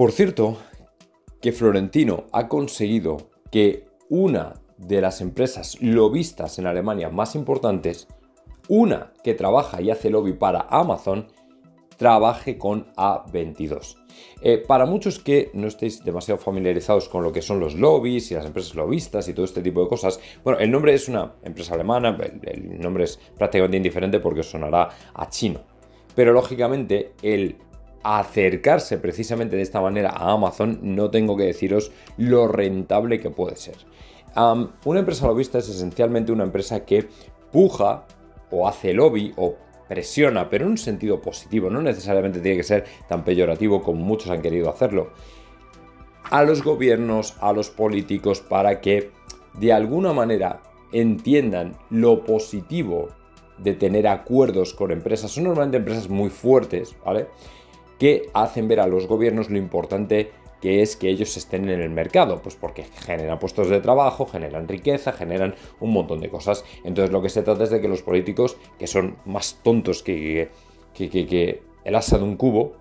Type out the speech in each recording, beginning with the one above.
Por cierto, que Florentino ha conseguido que una de las empresas lobistas en Alemania más importantes, una que trabaja y hace lobby para Amazon, trabaje con A22. Eh, para muchos que no estéis demasiado familiarizados con lo que son los lobbies y las empresas lobistas y todo este tipo de cosas, bueno, el nombre es una empresa alemana, el, nombre es prácticamente indiferente porque sonará a chino. Pero lógicamente el acercarse precisamente de esta manera a Amazon, no tengo que deciros lo rentable que puede ser. una empresa lobista es esencialmente una empresa que puja o hace lobby o presiona, pero en un sentido positivo, no necesariamente tiene que ser tan peyorativo como muchos han querido hacerlo, a los gobiernos, a los políticos, para que de alguna manera entiendan lo positivo de tener acuerdos con empresas. Son normalmente empresas muy fuertes, ¿vale? Que hacen ver a los gobiernos lo importante que es que ellos estén en el mercado, pues porque generan puestos de trabajo, generan riqueza, generan un montón de cosas. Entonces lo que se trata es de que los políticos, que son más tontos que, el asa de un cubo,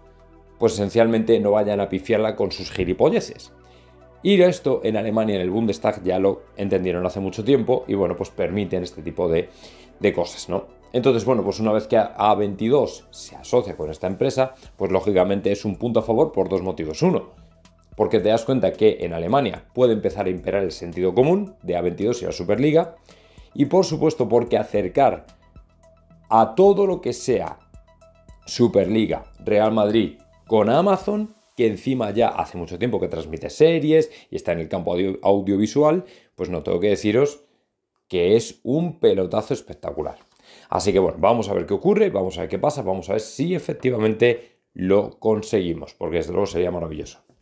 pues esencialmente no vayan a pifiarla con sus gilipolleces. Y esto en Alemania, en el Bundestag, ya lo entendieron hace mucho tiempo y bueno, pues permiten este tipo de, de cosas, ¿no? Entonces, bueno, pues una vez que A22 se asocia con esta empresa, pues lógicamente es un punto a favor por dos motivos. Uno, porque te das cuenta que en Alemania puede empezar a imperar el sentido común de A22 y la Superliga, y por supuesto porque acercar a todo lo que sea Superliga, Real Madrid con Amazon, que encima ya hace mucho tiempo que transmite series y está en el campo audiovisual, pues no tengo que deciros que es un pelotazo espectacular. Así que bueno, vamos a ver qué ocurre, vamos a ver qué pasa, vamos a ver si efectivamente lo conseguimos, porque desde luego sería maravilloso.